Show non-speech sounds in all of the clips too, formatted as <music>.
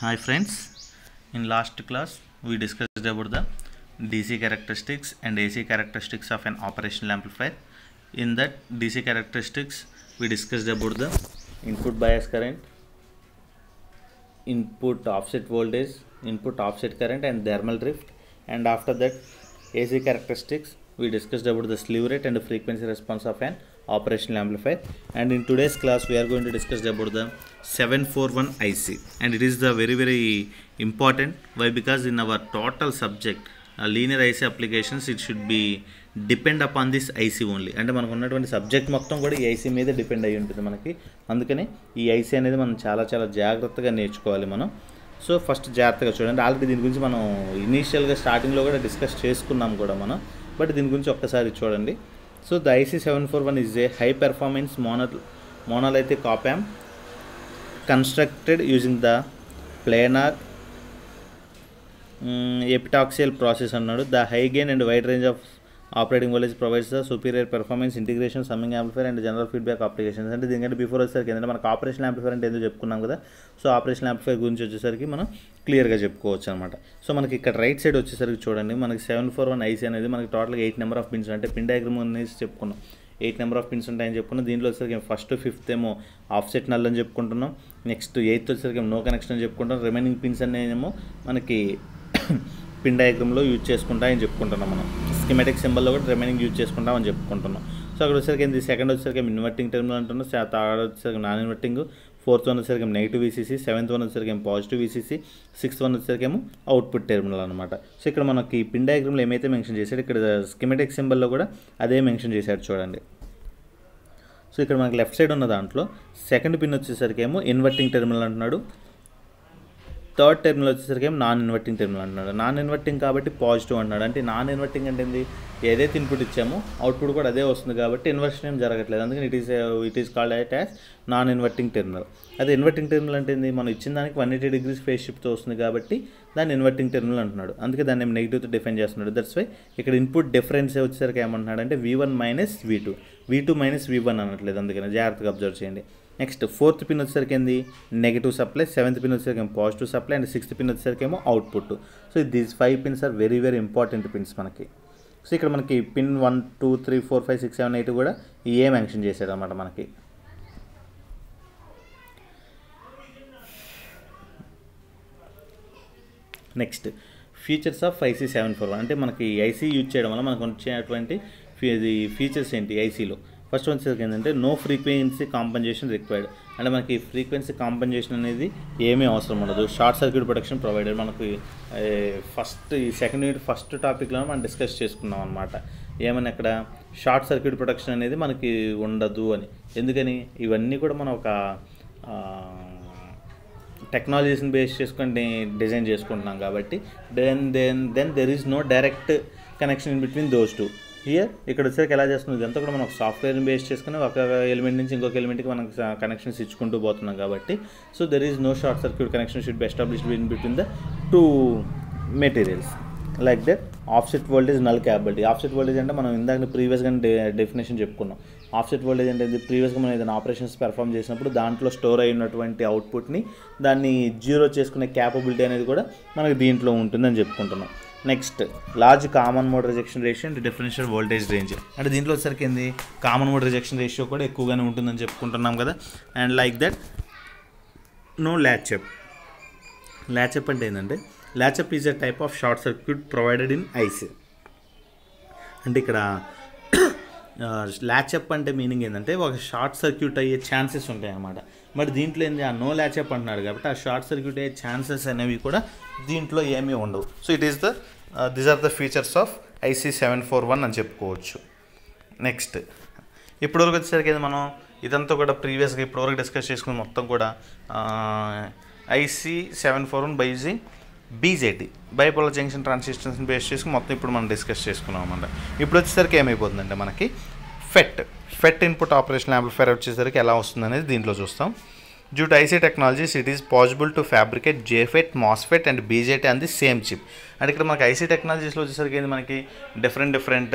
Hi friends, in last class we discussed about the DC characteristics and AC characteristics of an operational amplifier. In that DC characteristics we discussed about the input bias current, input offset voltage, input offset current and thermal drift and after that AC characteristics we discussed about the slew rate and the frequency response of an operational amplifier and in today's class we are going to discuss about the 741 IC and it is the very very important why because in our total subject uh, linear IC applications it should be depend upon this IC only అంటే మనకు ఉన్నటువంటి subject మొత్తం కూడా ఈ IC మీదే depend అయి ఉంటుంది మనకి అందుకని ఈ ఐసీ అనేది మనం చాలా చాలా జాగ్రత్తగా నేర్చుకోవాలి మనం సో ఫస్ట్ జాగ్రత్తగా చూడండి ఆల్రెడీ దీని గురించి మనం ఇనీషియల్గా స్టార్టింగ్లో కూడా డిస్కస్ చేసుకున్నాం కూడా మనం బట్ దీని గురించి ఒక్కసారి చూడండి so the IC seven four one is a high performance monal monolithic op amp constructed using the planar epitaxial process అన్నాడు. The high gain and wide range of operating voltage provides the superior performance integration summing amplifier and general feedback applications. అంటే దీనికంటే before వచ్చేసరికి ఏంటంటే మనకు operation amplifier అంటే ఏదో చెప్పుకున్నాం కదా. సో ఆపరేషన్ యాంప్లిఫైర్ గురించి వచ్చేసరికి మనం క్లియర్గా చెప్పుకోవచ్చు అనమాట సో మనకి ఇక్కడ రైట్ సైడ్ వచ్చేసరికి చూడండి మనకి సెవెన్ ఫోర్ వన్ ఐసీ అనేది మనకి టోటల్గా ఎయిట్ నెంబర్ ఆఫ్ పిన్స్ అంటే పిన్ డయాగ్రమ్ అనేసి చెప్పుకున్నాం. ఎయిట్ నెంబర్ ఆఫ్ పిన్స్ ఉంటాయని చెప్పుకున్నాం. దీంట్లో వచ్చేసరికి ఫస్ట్ ఫిఫ్త్ ఏమో ఆఫ్సెట్ నల్ అని చెప్పుకుంటున్నాం. నెక్స్ట్ ఎయిత్ వచ్చేసరికి నో కనెక్షన్ అని చెప్పుకుంటాం రిమైనింగ్ పిన్స్ అనేమో మనకి <coughs> పిన్ డయాగ్రమ్లో యూజ్ చేసుకుంటాయని చెప్పుకుంటున్నాం మనం. స్కిమాటిక్ సింబల్లో కూడా రిమైనింగ్ యూజ్ చేసుకుంటామని చెప్పుకుంటున్నాం. సో అక్కడ వచ్చేసరికి సెకండ్ వచ్చేసరికి ఇన్వర్టింగ్ టర్మినల్ అంటున్నాం. థర్డ్ వచ్చేసరికి నాన్ ఇన్వర్టింగ్. ఫోర్త్ వన్ వచ్చేసరికి నెగిటివ్ వీసీసీ సెవెంత్ వన్ వచ్చేసరికి పాజిటివ్ వీసీసీ సిక్స్త్ వన్ వచ్చేసరికి ఏమో అవుట్పుట్ టెర్మినల్ అనమాట సో ఇక్కడ మనకి పిన్ డయాగ్రామ్లో ఏమైతే మెన్షన్ చేశాడు ఇక్కడ స్కిమెటిక్ సింబల్లో కూడా అదే మెన్షన్ చేశాడు చూడండి. సో ఇక్కడ మనకి లెఫ్ట్ సైడ్ ఉన్న దాంట్లో సెకండ్ పిన్ వచ్చేసరికి ఏమో ఇన్వర్టింగ్ టెర్మినల్ అంటున్నాడు. థర్డ్ టెర్మినల్ వచ్చేసరికి ఏం నాన్ ఇన్వర్టింగ్ టెర్మినల్ అంటున్నాడు నాన్ ఇన్వర్టింగ్ కాబట్టి పాజిటివ్ అంటున్నాడు అంటే నాన్ ఇన్వర్టింగ్ అంటే ఏంది? ఏదైతే ఇన్పుట్ ఇచ్చామో అవుట్పుట్ కూడా అదే వస్తుంది కాబట్టి ఇన్వర్షన్ ఏం జరగట్లేదు. అందుకని it is it is called it as non inverting terminal అదే ఇన్వర్టింగ్ టెర్మినల్ అంటే ఏంది? మనం ఇచ్చిన దానికి వన్ ఎయిటీ డిగ్రీస్ ఫేస్ షిఫ్ట్తో వస్తుంది కాబట్టి దాన్ని ఇన్వర్టింగ్ టెర్మినల్ అంటున్నాడు. అందుకే దాన్ని ఏం నెగిటివ్తో డిఫైన్ చేస్తున్నాడు. దట్స్ వై ఇక్కడ ఇన్పుట్ డిఫరెన్స్ వచ్చేసరికి ఏమంటున్నాడు అంటే V one minus V two V two minus V one అనట్లేదు. అందుకని జాగ్రత్తగా అబ్జర్వ్ చేయండి. నెక్స్ట్ ఫోర్త్ పిన్ వచ్చేసరికి ఏంది? నెగిటివ్ సప్లై సెవెంత్ పిన్ వచ్చేసరికి ఏమో positive supply and sixth pin వచ్చేసరికి ఏమో output. So these five pins are very very important pins మనకి. సో ఇక్కడ మనకి pin one two three four five six seven eight కూడా ఏ మెన్షన్ చేశాడు అనమాట మనకి. Next features of IC seven four one. అంటే మనకి ఐసీ యూజ్ చేయడం వల్ల మనకు వచ్చేటువంటి ఫీచర్స్ ఏంటి ఐసీలో? ఫస్ట్ వచ్చేసరికి ఏంటంటే నో ఫ్రీక్వెన్సీ కాంపన్సేషన్ రిక్వైర్డ్ అంటే మనకి ఫ్రీక్వెన్సీ కాంపన్సేషన్ అనేది ఏమీ అవసరం ఉండదు. షార్ట్ సర్క్యూట్ ప్రొటెక్షన్ ప్రొవైడెడ్ మనకి ఫస్ట్ ఈ సెకండ్ యూనిట్ ఫస్ట్ టాపిక్లో మనం డిస్కస్ చేసుకున్నాం అనమాట ఏమని అక్కడ షార్ట్ సర్క్యూట్ ప్రొటెక్షన్ అనేది మనకి ఉండదు అని. ఎందుకని? ఇవన్నీ కూడా మనం ఒక టెక్నాలజీస్ని బేస్ చేసుకొని డిజైన్ చేసుకుంటున్నాం కాబట్టి then then then there is no direct connection in between those two here ఇక్కడ వచ్చేసరికి ఎలా చేస్తుంది ఇదంతా కూడా మనం సాఫ్ట్వేర్ని బేస్ చేసుకుని ఒక ఎలిమెంట్ నుంచి ఇంకొక ఎలిమెంట్కి మనం కనెక్షన్స్ ఇచ్చుకుంటూ పోతున్నాం కాబట్టి. So there is no short circuit connection should be established in between the two materials like that offset voltage null capability offset voltage అంటే మనం ఇందాక ప్రీవియస్గా డెఫినేషన్ చెప్పుకున్నాం. ఆఫ్సెట్ వోల్టేజ్ అంటే ప్రీవియస్గా మనం ఏదైనా ఆపరేషన్స్ పెర్ఫామ్ చేసినప్పుడు దాంట్లో స్టోర్ అయినటువంటి అవుట్పుట్ని దాన్ని జీరో చేసుకునే క్యాపబిలిటీ అనేది కూడా మనకి దీంట్లో ఉంటుందని చెప్పుకుంటున్నాం. Next large common mode rejection ratio and differential voltage range అంటే దీంట్లో వచ్చరికి ఏంది? కామన్ మోడ్ రిజెక్షన్ రేషియో కూడా ఎక్కువగానే ఉంటుందని చెప్పుకుంటున్నాం కదా. And like that no latchup latchup అంటే ఏంటంటే latchup is a type of short circuit provided in ICs అంటే ఇక్కడ <coughs> uh, ల్యాచ్అప్ అంటే మీనింగ్ ఏంటంటే ఒక షార్ట్ సర్క్యూట్ అయ్యే ఛాన్సెస్ ఉంటాయి అన్నమాట మరి దీంట్లో ఏంది? ఆ నో ల్యాచ్అప్ అంటున్నాడు కాబట్టి ఆ షార్ట్ సర్క్యూట్ అయ్యే ఛాన్సెస్ అనేవి కూడా దీంట్లో ఏమీ ఉండవు. So it is the this are the features of IC seven four one అని చెప్పుకోవచ్చు. నెక్స్ట్ ఇప్పటివరకు వచ్చేసరికి మనం ఇదంతా కూడా ప్రీవియస్గా ఇప్పటివరకు డిస్కస్ చేసుకుని మొత్తం కూడా ఐసీ సెవెన్ ఫోర్ వన్ బైజీ బీజేటీ బైపోలర్ జంక్షన్ ట్రాన్సిస్టర్స్ని బేస్ చేసుకుని మొత్తం ఇప్పుడు మనం డిస్కస్ చేసుకున్నాం అన్నమాట. ఇప్పుడు వచ్చేసరికి ఏమైపోతుందంటే మనకి FET FET input operation amplifier వచ్చేసరికి ఎలా వస్తుంది అనేది దీంట్లో చూస్తాం. Due to IC technologies it is possible to fabricate JFET MOSFET and BJT and the same chip and ఇక్కడ మనకి ఐసీ టెక్నాలజీస్లో వచ్చేసరికి ఏంది మనకి? డిఫరెంట్ డిఫరెంట్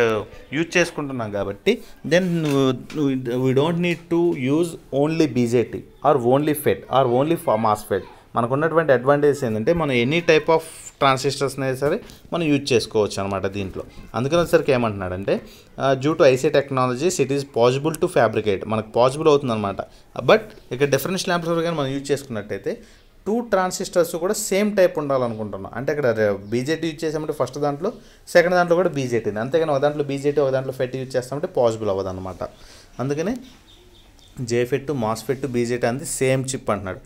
యూజ్ చేసుకుంటున్నాం కాబట్టి then we don't need to use only BJT or only FET or only MOSFET మనకు ఉన్నటువంటి advantage ఏంటంటే మనం ఎనీ టైప్ ఆఫ్ ట్రాన్సిస్టర్స్ అనేది సరే మనం యూజ్ చేసుకోవచ్చు అనమాట దీంట్లో. అందుకని వచ్చేసరికి ఏమంటున్నాడంటే due to IC technologies it is possible to fabricate మనకు పాసిబుల్ అవుతుందన్నమాట. బట్ ఇక్కడ డిఫరెన్షియల్ యాంప్లిఫైర్ కానీ మనం యూజ్ చేసుకున్నట్టయితే టూ ట్రాన్సిస్టర్స్ కూడా సేమ్ టైప్ ఉండాలనుకుంటున్నాం. అంటే ఇక్కడ బీజేటీ యూజ్ చేసామంటే ఫస్ట్ దాంట్లో సెకండ్ దాంట్లో కూడా బీజేటీ అంతేగాని ఒక దాంట్లో బీజేటీ ఒక దాంట్లో ఫెట్ యూజ్ చేస్తామంటే పాసిబుల్ అవ్వదన్నమాట. అందుకని జేఫెట్ మాస్ఫెట్ బీజేటీ అనేది సేమ్ చిప్ అంటున్నాడు.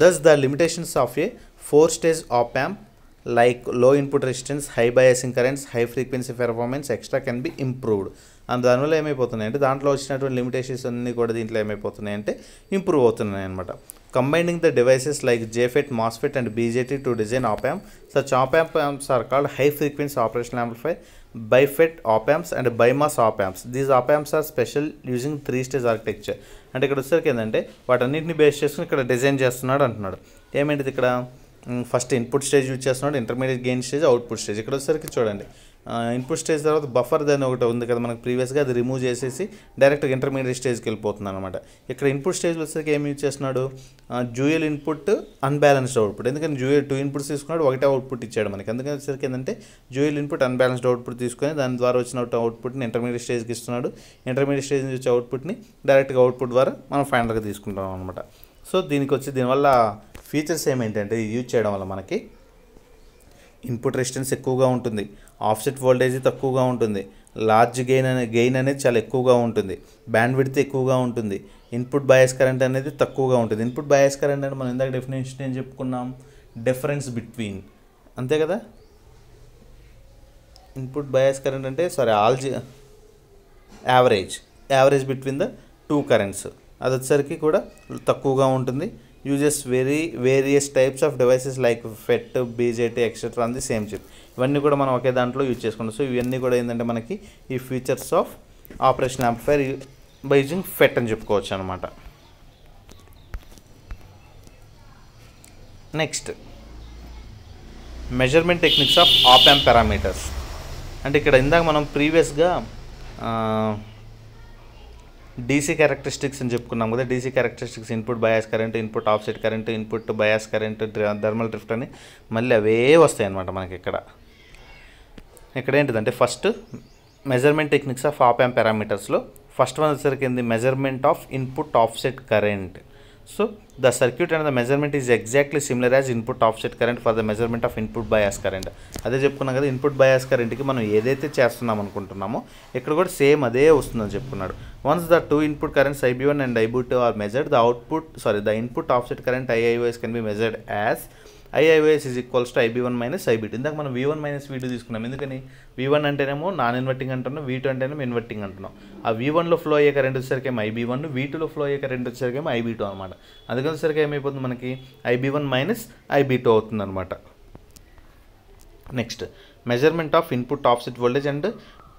Thus the limitations of a four stage op amp లైక్లో input resistance, high biasing currents high frequency performance extra can be improved and దానివల్ల ఏమైపోతున్నాయి అంటే దాంట్లో వచ్చినటువంటి లిమిటేషన్స్ అన్నీ కూడా దీంట్లో ఏమైపోతున్నాయి అంటే ఇంప్రూవ్ అవుతున్నాయి అనమాట combining the devices like JFET MOSFET and BJT to design op such op amp amps are called high frequency operation amplify BiFET op amps and BiMOS op amps these op amps are special using three stage architecture అంటే ఇక్కడ వచ్చేసరికి ఏంటంటే వాటన్నిటిని base చేసుకుని ఇక్కడ design చేస్తున్నాడు అంటున్నాడు. ఏమేంటిది ఇక్కడ? ఫస్ట్ ఇన్పుట్ స్టేజ్ యూజ్ చేస్తున్నాడు intermediate gain stage output stage ఇక్కడ వచ్చేసరికి చూడండి. ఇన్పుట్ స్టేజ్ తర్వాత బఫర్ దాని ఒకటి ఉంది కదా మనకు ప్రీవియస్గా అది రిమూవ్ చేసేసి డైరెక్ట్గా ఇంటర్మీడియట్ స్టేజ్కి వెళ్ళిపోతున్నాను అనమాట ఇక్కడ ఇన్పుట్ స్టేజ్ వచ్చేసరికి ఏం యూజ్ చేస్తున్నాడు? జూయల్ ఇన్పుట్ అన్బ్యాలెన్స్డ్ అవుట్పుట్ ఎందుకంటే జూయల్ టూ ఇన్పుట్స్ తీసుకున్నాడు ఒకటే అవుట్పుట్ ఇచ్చాడు మనకి. అందుకని వచ్చేసరికి ఏంటంటే జూయల్ ఇన్పుట్ అన్బ్యాలెన్స్డ్ అవుట్పుట్ తీసుకొని దాని ద్వారా వచ్చిన అవుట్పుట్ని ఇంటర్మీడియట్ స్టేజ్కి ఇస్తున్నాడు. ఇంటర్మీడియట్ స్టేజ్ నుంచి వచ్చే అవుట్పుట్ని డైరెక్ట్గా అవుట్పుట్ ద్వారా మనం ఫైనల్గా తీసుకుంటాం అనమాట సో దీనికి వచ్చి దీనివల్ల ఫీచర్స్ ఏమేంటంటే యూజ్ చేయడం వల్ల మనకి ఇన్పుట్ రెసిస్టెన్స్ ఎక్కువగా ఉంటుంది. ఆఫ్సెట్ వోల్టేజ్ తక్కువగా ఉంటుంది. లార్జ్ గెయిన్ అనే గెయిన్ అనేది చాలా ఎక్కువగా ఉంటుంది. బ్యాండ్ విడ్త్ ఎక్కువగా ఉంటుంది. ఇన్పుట్ బయాస్ కరెంట్ అనేది తక్కువగా ఉంటుంది. ఇన్పుట్ బయాస్ కరెంట్ అంటే మనం ఇందాక డెఫినేషన్ ఏం చెప్పుకున్నాం? Difference between. అంతే కదా? ఇన్పుట్ బయాస్ కరెంట్ అంటే sorry ఆల్జ్ average. Average between the two currents. అది వచ్చేసరికి కూడా తక్కువగా ఉంటుంది. Uses very various types of devices like FET BJT etcetera అంది సేమ్ చిప్. ఇవన్నీ కూడా మనం ఒకే దాంట్లో యూజ్ చేసుకుంటాం. సో ఇవన్నీ కూడా ఏంటంటే మనకి ఈ features of operation amplifier by using FET అని చెప్పుకోవచ్చు అనమాట next measurement techniques of op amp parameters అంటే ఇక్కడ ఇందాక మనం ప్రీవియస్గా డీసీ క్యారెక్టరిస్టిక్స్ అని చెప్పుకున్నాం కదా. DC characteristics input bias current input offset current input bias current thermal drift అని మళ్ళీ అవే వస్తాయి అన్నమాట మనకి ఇక్కడ. ఇక్కడ ఏంటిదంటే first measurement techniques of op amp పారామీటర్స్లో first one వచ్చేసరికి ఏంది? Measurement of input offset current so the circuit and the measurement is exactly similar as input offset current for the measurement of input bias current అదే చెప్పుకున్నాం కదా input bias కరెంట్కి మనం ఏదైతే చేస్తున్నాం అనుకుంటున్నామో ఇక్కడ కూడా సేమ్ అదే వస్తుందని చెప్పుకున్నాడు. Once the two input currents IB one and IB two are measured the output sorry the input offset current IIOS can be measured as IIOS is equals to IB one minus IBT ఇందాక మనం V one minus V two తీసుకున్నాం. ఎందుకని? V one అంటేనేమో non inverting అంటున్నాం. V two అంటేనేమో inverting అంటున్నాం. ఆ V వన్లో ఫ్లో అయ్యే కరెంట్ వచ్చేసరికి ఐబీ వన్ వీ టూలో ఫ్లో అయ్యే కరెంట్ వచ్చేసరికి ఐబీ టూ అనమాట అందుకని వచ్చేసరికి ఏమైపోతుంది మనకి? IB one minus IB two అవుతుంది అనమాట next measurement of input offset voltage and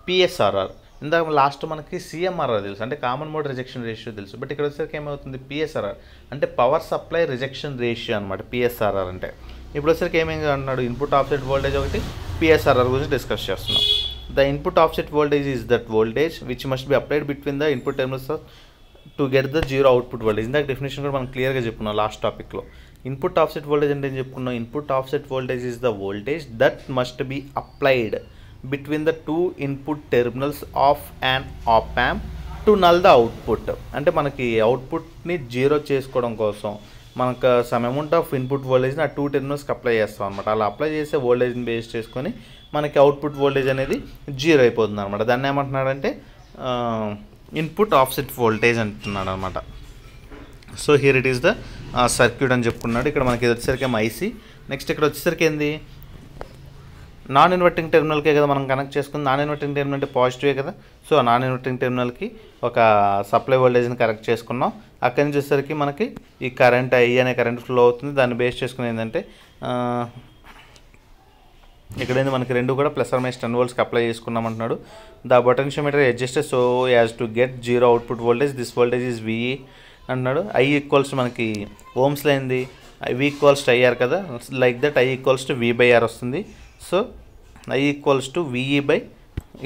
PSRR ఇందాక లాస్ట్ మనకి సిఎంఆర్ఆర్ తెలుసు. అంటే కామన్ మోడ్ రిజెక్షన్ రేషియో తెలుసు. బట్ ఇక్కడ వచ్చేసరికి ఏమవుతుంది? పిఎస్ఆర్ఆర్ అంటే పవర్ సప్లై రిజెక్షన్ రేషియో అనమాట పిఎస్ఆర్ఆర్ అంటే. ఇప్పుడు వచ్చేసరికి ఏమేమి అన్నాడు ఇన్పుట్ ఆఫ్సెట్ వోల్టేజ్ ఒకటి పిఎస్ఆర్ఆర్ గురించి డిస్కస్ చేస్తున్నాం. The input offset voltage is that voltage which must be applied between the input terminals to get the zero output voltage ఇందాక డెఫినేషన్ కూడా మనం క్లియర్గా చెప్పుకున్నాం లాస్ట్ టాపిక్లో ఇన్పుట్ ఆఫ్సెట్ వోల్టేజ్ అంటే ఏం చెప్పుకున్నాం? Input offset voltage is the voltage that must be applied between the two input terminals of and op amp to null the output అంటే మనకి అవుట్పుట్ని జీరో చేసుకోవడం కోసం మనకు సమ్ అమౌంట్ ఆఫ్ ఇన్పుట్ వోల్టేజ్ని ఆ టూ టెర్మినల్స్కి అప్లై చేస్తాం అనమాట అలా అప్లై చేసే వోల్టేజ్ని బేస్ చేసుకొని మనకి అవుట్పుట్ వోల్టేజ్ అనేది జీరో అయిపోతుంది అనమాట దాన్ని ఏమంటున్నాడంటే ఇన్పుట్ ఆఫ్సెట్ వోల్టేజ్ అంటున్నాడు అనమాట so here it is the circuit అని చెప్పుకున్నాడు. ఇక్కడ మనకి ఇది వచ్చేసరికి ఐసీ నెక్స్ట్ ఇక్కడ వచ్చేసరికి ఏంది? నాన్ ఇన్వర్టింగ్ టెర్మినల్కే కదా మనం కనెక్ట్ చేసుకుంది. నాన్ ఇన్వర్టింగ్ టెర్మినల్ అంటే పాజిటివే కదా. సో నాన్ ఇన్వర్టింగ్ టెర్మినల్కి ఒక సప్లై వోల్టేజ్ని కరెక్ట్ చేసుకున్నాం. అక్కడి నుంచి వచ్చేసరికి మనకి ఈ కరెంట్ ఐ అనే కరెంట్ ఫ్లో అవుతుంది. దాన్ని బేస్ చేసుకుని ఏంటంటే ఇక్కడ మనకి రెండు కూడా ప్లస్ ఆర్ మైనస్ టెన్ వోల్ట్స్కి అప్లై చేసుకున్నాం అంటున్నాడు. The potentiometer adjust so as to get zero output voltage this voltage is VE అంటున్నాడు. ఐ ఈక్వల్స్ మనకి ఓమ్స్లో అయింది వి ఈక్వల్స్ టు ఐఆర్ కదా. Like that I equals to V by R వస్తుంది. So I equals to VE by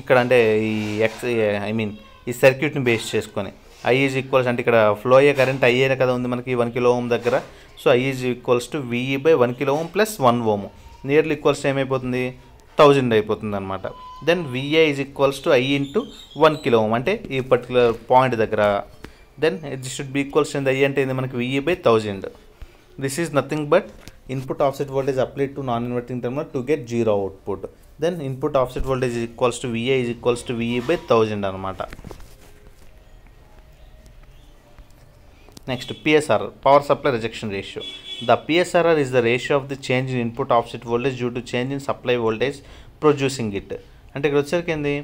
ఇక్కడ అంటే ఈ X I mean ఈ సర్క్యూట్ని బేస్ చేసుకొని. ఐ ఈజ్ ఈక్వల్స్ అంటే ఇక్కడ ఫ్లో అయ్యే కరెంట్ ఐఏనే కదా ఉంది మనకి వన్ కిలో ఓమ్ దగ్గర. So I is equals to VE by one kilo ohm plus one ohm nearly equals ఏమైపోతుంది? థౌజండ్ అయిపోతుంది అనమాట then VA is equals to I into one kilo ohm అంటే ఈ పర్టికులర్ పాయింట్ దగ్గర. Then it should be equals ఏంది? I అంటే ఏంది? మనకి VE by thousand this is nothing but input offset voltage apply to non inverting terminal to get zero output then input offset voltage is equals to VA is equals to VE by thousand అనమాట. Next PSR power supply rejection ratio the PSRR is the ratio of the change in input offset voltage due to change in supply voltage producing it అంటే ఇక్కడ వచ్చేసరికి ఏంది?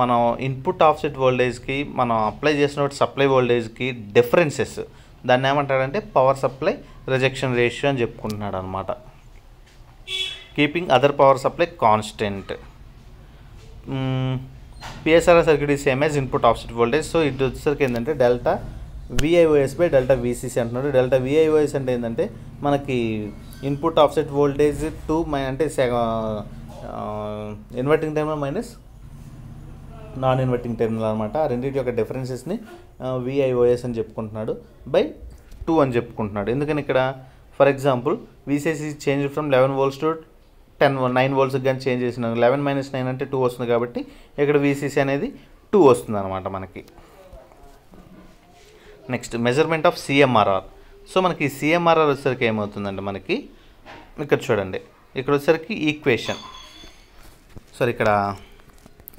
మనం input offset వోల్టేజ్కి మనం apply చేసిన supply వోల్టేజ్కి differences దాన్ని ఏమంటాడంటే power supply rejection ratio అని చెప్పుకుంటున్నాడు అనమాట keeping other power supply constant PSRR circuit is same as input offset voltage so ఇటు వచ్చేసరికి ఏంటంటే delta VIOS by delta VCC అంటున్నారు డెల్టా విఐఓఎస్ అంటే ఏంటంటే మనకి input offset voltage to my అంటే ఇన్వర్టింగ్ టైంలో మైనస్ నాన్ ఇన్వర్టింగ్ టెర్మినల్ అనమాట ఆ రెండింటి యొక్క డిఫరెన్సెస్ని విఐఓఎస్ అని చెప్పుకుంటున్నాడు. బై టూ అని చెప్పుకుంటున్నాడు. ఎందుకని ఇక్కడ? For example VCC change from eleven volts to ten nine వోల్ట్స్కి కానీ చేంజ్ చేసిన లెవెన్ మైనస్ నైన్ అంటే టూ వస్తుంది కాబట్టి ఇక్కడ విసిసి అనేది టూ వస్తుంది అనమాట మనకి. Next measurement of CMRR so మనకి సిఎంఆర్ఆర్ వచ్చేసరికి ఏమవుతుందంటే మనకి? ఇక్కడ చూడండి. ఇక్కడ వచ్చేసరికి ఈక్వేషన్ సారీ ఇక్కడ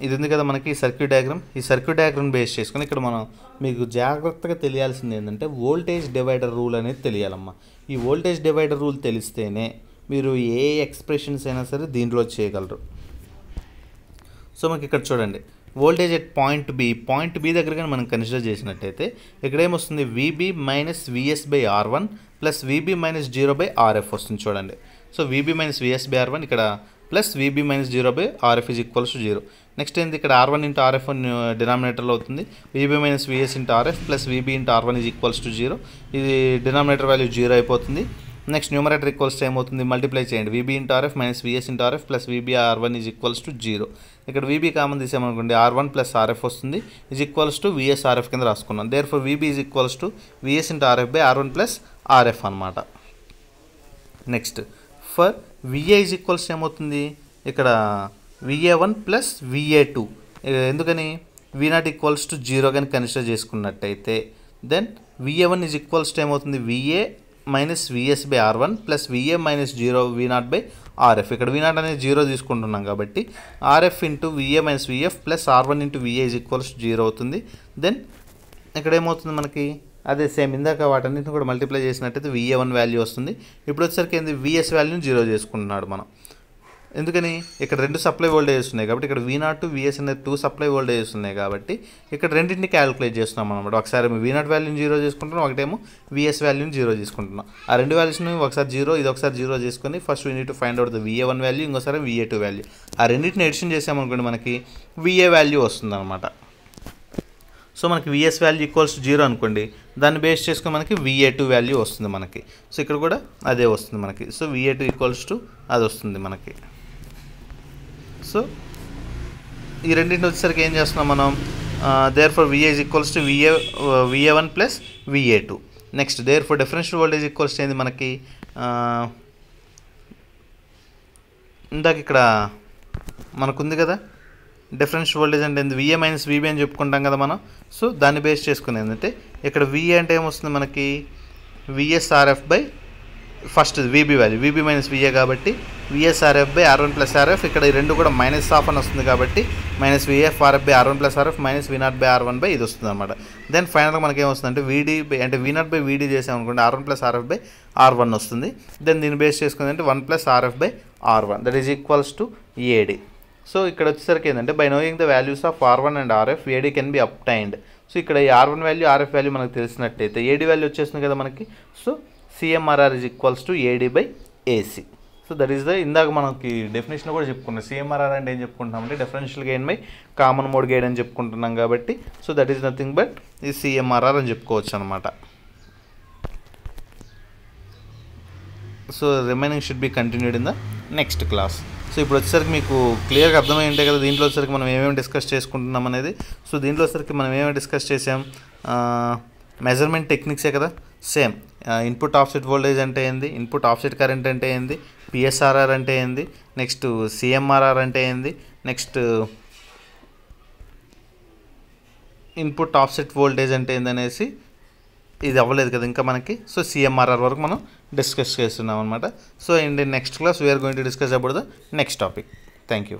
ఇది ఉంది కదా మనకి సర్క్యూట్ డయాగ్రామ్? ఈ సర్క్యూట్ డయాగ్రామ్ బేస్ చేసుకొని ఇక్కడ మనం మీకు జాగ్రత్తగా తెలియాల్సింది ఏంటంటే వోల్టేజ్ డివైడర్ రూల్ అనేది తెలియాలమ్మా. ఈ వోల్టేజ్ డివైడర్ రూల్ తెలిస్తేనే మీరు ఏ ఎక్స్ప్రెషన్స్ అయినా సరే దీంట్లో చేయగలరు. సో మనకి ఇక్కడ చూడండి. Voltage at point B point B దగ్గర కానీ మనం కన్సిడర్ చేసినట్టయితే ఇక్కడ ఏమొస్తుంది? VB minus VS by R one plus VB minus zero by RF వస్తుంది చూడండి. So VB minus VS by R one ఇక్కడ plus VB minus zero by RF is equals to zero next ఏంది? ఇక్కడ R one into RF డినామినేటర్లో అవుతుంది. VB minus VS into RF plus VB into R one is equals to zero ఇది denominator value zero అయిపోతుంది. Next numerator equals ఏమవుతుంది? Multiply చేయండి. VB into RF minus VS into RF plus VB R one is equals to zero ఇక్కడ VB common తీసామనుకోండి R one plus RF వస్తుంది. Is equals to VS RF కింద రాసుకున్నాం. Therefore VB is equals to VS into RF by R one plus RF అనమాట next for VA is equals ఏమవుతుంది? ఇక్కడ VA one plus VA two ఎందుకని? V not equals to zero కానీ consider చేసుకున్నట్టయితే then VA one is equals to ఏమవుతుంది? VA minus VS by R one plus VA minus zero V not by RF ఇక్కడ V not అనేది zero తీసుకుంటున్నాం కాబట్టి RF into VA minus VF plus R one into VA is equals to zero అవుతుంది. Then ఇక్కడ ఏమవుతుంది మనకి? అదే same ఇందాక వాటన్నిటిని కూడా మల్టిప్లై చేసినట్టయితే విఏ వన్ వాల్యూ వస్తుంది. ఇప్పుడు వచ్చేసరికి ఏంది? విఎస్ వాల్యూని జీరో చేసుకుంటున్నాడు మనం. ఎందుకని? ఇక్కడ రెండు సప్లై వోల్టేజెస్ ఉన్నాయి కాబట్టి ఇక్కడ వీ నాట్ విఎస్ అనేది టూ సప్లై వోల్టేజెస్ ఉన్నాయి కాబట్టి ఇక్కడ రెండింటిని క్యాలిక్యులేట్ చేస్తున్నాం అనమాట ఒకసారి వీ నాట్ వాల్యూని జీరో చేసుకుంటున్నాం ఒకటేమో విఎస్ వాల్యూని జీరో తీసుకుంటున్నాం ఆ రెండు వాల్యూస్ని ఒకసారి జీరో ఇది ఒకసారి జీరో చేసుకొని first V need to find out the VA one value ఇంకోసారి విఏ టూ వాల్యూ ఆ రెండింటిని ఎడిషన్ చేసామనుకోండి మనకి విఏ వాల్యూ వస్తుందన్నమాట. సో మనకి VS value equals to zero అనుకోండి దాన్ని బేస్ చేసుకుని మనకి విఏ టూ వాల్యూ వస్తుంది మనకి. సో ఇక్కడ కూడా అదే వస్తుంది మనకి. So VA two equals to అది వస్తుంది మనకి. సో ఈ రెండింటి వచ్చేసరికి ఏం చేస్తున్నాం మనం? Therefore VA's equals to VA VA one plus VA two next therefore differential voltage equals to ఏంది మనకి? ఇందాక ఇక్కడ మనకుంది కదా? డిఫరెన్స్ వోల్టేజ్ అంటే ఏంది? విఏ మైనస్ విబి అని చెప్పుకుంటాం కదా మనం. సో దాన్ని బేస్ చేసుకుని ఏంటంటే ఇక్కడ విఏ అంటే ఏమొస్తుంది మనకి? VSRF by first VB value VB minus VA కాబట్టి VSRF by R one plus RF ఇక్కడ ఈ రెండు కూడా మైనస్ ఆఫ్ అని వస్తుంది కాబట్టి minus VF RF by R one plus RF minus V not by R one by ఇది వస్తుంది అనమాట దెన్ ఫైనల్గా మనకి ఏమొస్తుంది అంటే బై అంటే వీ నాట్ బై వీడి చేసామనుకోండి R one plus RF by R one వస్తుంది. దెన్ దీన్ని బేస్ చేసుకుంది అంటే one plus RF by R one that is equals to AD so ఇక్కడ వచ్చేసరికి ఏంటంటే by knowing the values of R one and RF AD can be obtained so ఇక్కడ ఈ R one value RF value మనకు తెలిసినట్టయితే AD value వచ్చేస్తుంది కదా మనకి. So CMRR is equals to AD by AC so that is the ఇందాక మనకి definition కూడా చెప్పుకున్నాం. సిఎంఆర్ఆర్ అంటే ఏం చెప్పుకుంటామంటే differential gain by common mode gain అని చెప్పుకుంటున్నాం కాబట్టి so that is nothing but ఈ సిఎంఆర్ఆర్ అని చెప్పుకోవచ్చు అనమాట so remaining should be continued in the next class so ఇప్పుడు వచ్చేసరికి మీకు క్లియర్గా అర్థమై ఉంటాయి కదా దీంట్లో వచ్చేసరికి మనం ఏమేమి డిస్కస్ చేసుకుంటున్నాం అనేది. సో దీంట్లో వచ్చేసరికి మనం ఏమేమి డిస్కస్ చేసాం మెజర్మెంట్ టెక్నిక్సే కదా? సేమ్. ఇన్పుట్ ఆఫ్సెట్ వోల్టేజ్ అంటే ఏంది? ఇన్పుట్ ఆఫ్సెట్ కరెంట్ అంటే ఏంది? పిఎస్ఆర్ఆర్ అంటే ఏంది? నెక్స్ట్ సిఎంఆర్ఆర్ అంటే ఏంది? నెక్స్ట్ ఇన్పుట్ ఆఫ్సెట్ వోల్టేజ్ అంటే ఏందనేసి ఇది అవ్వలేదు కదా ఇంకా మనకి. సో సిఎంఆర్ఆర్ వరకు మనం డిస్కస్ చేస్తున్నాం అనమాట so and next class we're going to discuss about the next topic thank you